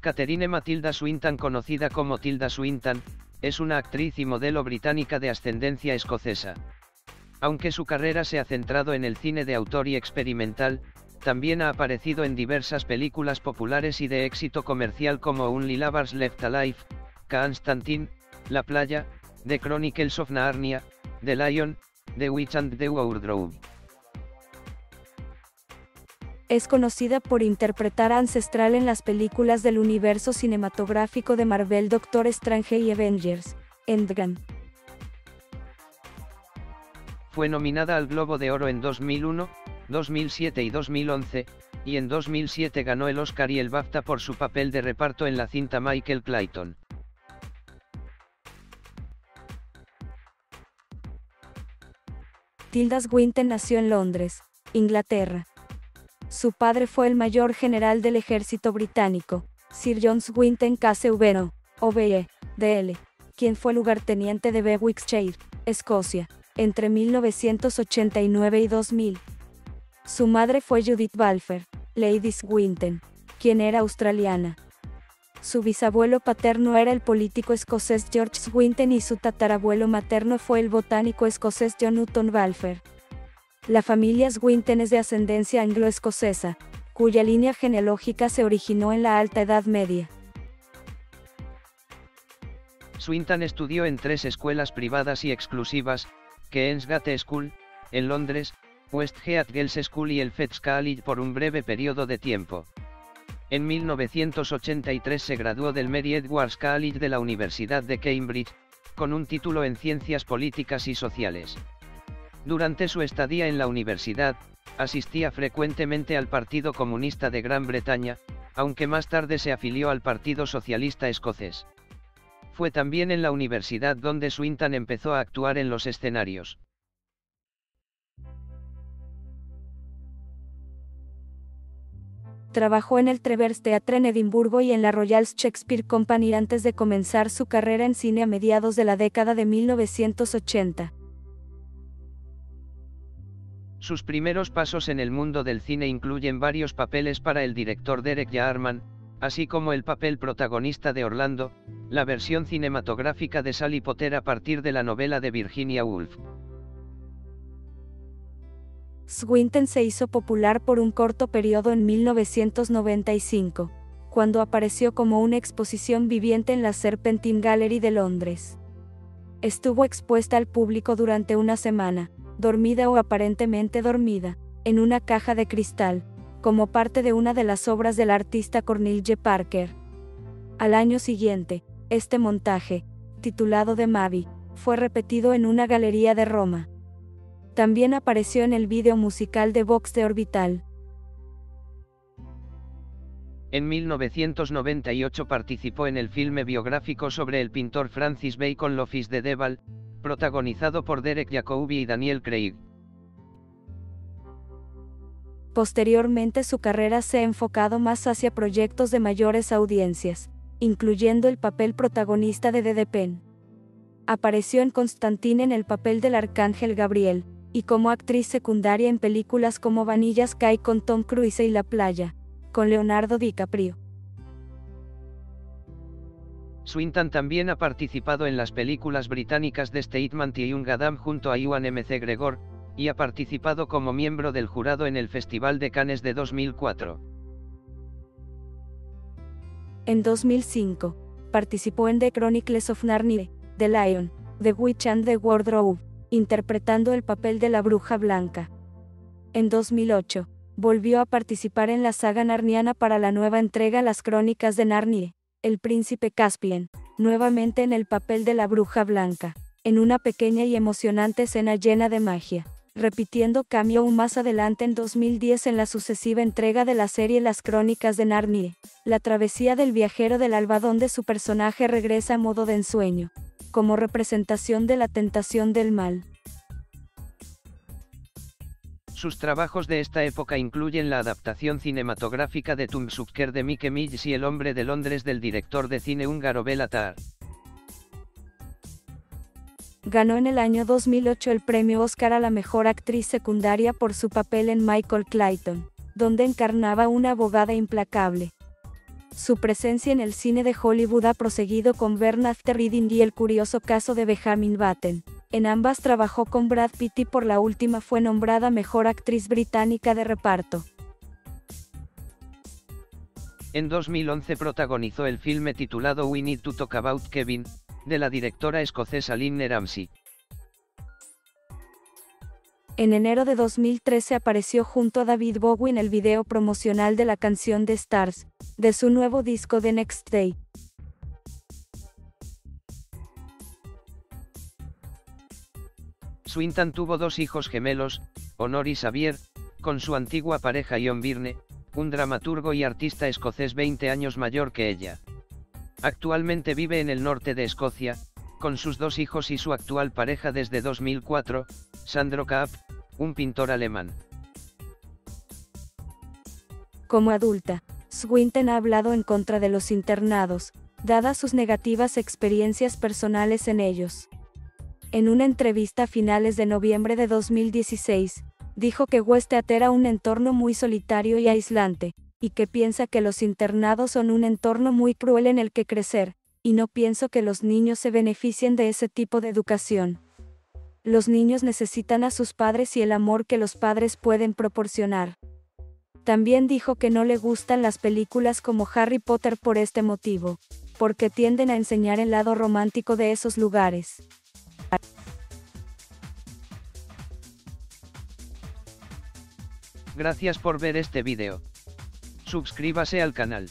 Catherine Matilda Swinton conocida como Tilda Swinton, es una actriz y modelo británica de ascendencia escocesa. Aunque su carrera se ha centrado en el cine de autor y experimental, también ha aparecido en diversas películas populares y de éxito comercial como Only Lovers Left Alive, Constantine, La Playa, The Chronicles of Narnia, The Lion, The Witch and the Wardrobe. Es conocida por interpretar a Ancestral en las películas del universo cinematográfico de Marvel Doctor Strange y Avengers, Endgame. Fue nominada al Globo de Oro en 2001, 2007 y 2011, y en 2007 ganó el Oscar y el BAFTA por su papel de reparto en la cinta Michael Clayton. Tilda Swinton nació en Londres, Inglaterra. Su padre fue el mayor general del ejército británico, Sir John Swinton Castleveno, OBE, DL, quien fue lugarteniente de Bewicks Escocia, entre 1989 y 2000. Su madre fue Judith Balfour, Lady Swinton, quien era australiana. Su bisabuelo paterno era el político escocés George Swinton y su tatarabuelo materno fue el botánico escocés John Newton Balfour. La familia Swinton es de ascendencia anglo-escocesa, cuya línea genealógica se originó en la Alta Edad Media. Swinton estudió en tres escuelas privadas y exclusivas, Gate School, en Londres, Westgate Girls School y el Fettes College por un breve periodo de tiempo. En 1983 se graduó del Mary Edwards College de la Universidad de Cambridge, con un título en Ciencias Políticas y Sociales. Durante su estadía en la universidad, asistía frecuentemente al Partido Comunista de Gran Bretaña, aunque más tarde se afilió al Partido Socialista Escocés. Fue también en la universidad donde Swinton empezó a actuar en los escenarios. Trabajó en el Trevers Theatre en Edimburgo y en la Royal Shakespeare Company antes de comenzar su carrera en cine a mediados de la década de 1980. Sus primeros pasos en el mundo del cine incluyen varios papeles para el director Derek Jarman, así como el papel protagonista de Orlando, la versión cinematográfica de Sally Potter a partir de la novela de Virginia Woolf. Swinton se hizo popular por un corto periodo en 1995, cuando apareció como una exposición viviente en la Serpentine Gallery de Londres. Estuvo expuesta al público durante una semana, dormida o aparentemente dormida, en una caja de cristal, como parte de una de las obras del artista Cornel J. Parker. Al año siguiente, este montaje, titulado The Mavi, fue repetido en una galería de Roma. También apareció en el vídeo musical de Vox de Orbital. En 1998 participó en el filme biográfico sobre el pintor Francis Bacon Lofis de Deval, protagonizado por Derek Jacobi y Daniel Craig. Posteriormente su carrera se ha enfocado más hacia proyectos de mayores audiencias, incluyendo el papel protagonista de The Pen. Apareció en Constantine en el papel del arcángel Gabriel, y como actriz secundaria en películas como Vanilla Sky con Tom Cruise y La Playa, con Leonardo DiCaprio. Swinton también ha participado en las películas británicas de Statement y Young Adam junto a Iwan M.C. Gregor, y ha participado como miembro del jurado en el Festival de Cannes de 2004. En 2005, participó en The Chronicles of Narnia, The Lion, The Witch and the Wardrobe, interpretando el papel de la bruja blanca. En 2008, volvió a participar en la saga narniana para la nueva entrega Las Crónicas de Narnia, El Príncipe Caspian, nuevamente en el papel de la bruja blanca, en una pequeña y emocionante escena llena de magia, repitiendo aún más adelante en 2010 en la sucesiva entrega de la serie Las Crónicas de Narnia, la travesía del viajero del alba donde su personaje regresa a modo de ensueño, como representación de la tentación del mal. Sus trabajos de esta época incluyen la adaptación cinematográfica de Tum de Mike Mills y El hombre de Londres del director de cine húngaro Bela Tar. Ganó en el año 2008 el premio Oscar a la mejor actriz secundaria por su papel en Michael Clayton, donde encarnaba una abogada implacable. Su presencia en el cine de Hollywood ha proseguido con Burn After Reading y El curioso caso de Benjamin Button. En ambas trabajó con Brad Pitt y por la última fue nombrada mejor actriz británica de reparto. En 2011 protagonizó el filme titulado We Need to Talk About Kevin, de la directora escocesa Lynn Ramsey. En enero de 2013 apareció junto a David Bowie en el video promocional de la canción de Stars, de su nuevo disco The Next Day. Swinton tuvo dos hijos gemelos, Honor y Xavier, con su antigua pareja John Byrne, un dramaturgo y artista escocés 20 años mayor que ella. Actualmente vive en el norte de Escocia, con sus dos hijos y su actual pareja desde 2004, Sandro Kapp, un pintor alemán. Como adulta, Swinton ha hablado en contra de los internados, dadas sus negativas experiencias personales en ellos. En una entrevista a finales de noviembre de 2016, dijo que Westhead era un entorno muy solitario y aislante, y que piensa que los internados son un entorno muy cruel en el que crecer, y no pienso que los niños se beneficien de ese tipo de educación. Los niños necesitan a sus padres y el amor que los padres pueden proporcionar. También dijo que no le gustan las películas como Harry Potter por este motivo, porque tienden a enseñar el lado romántico de esos lugares. Gracias por ver este vídeo. Suscríbase al canal.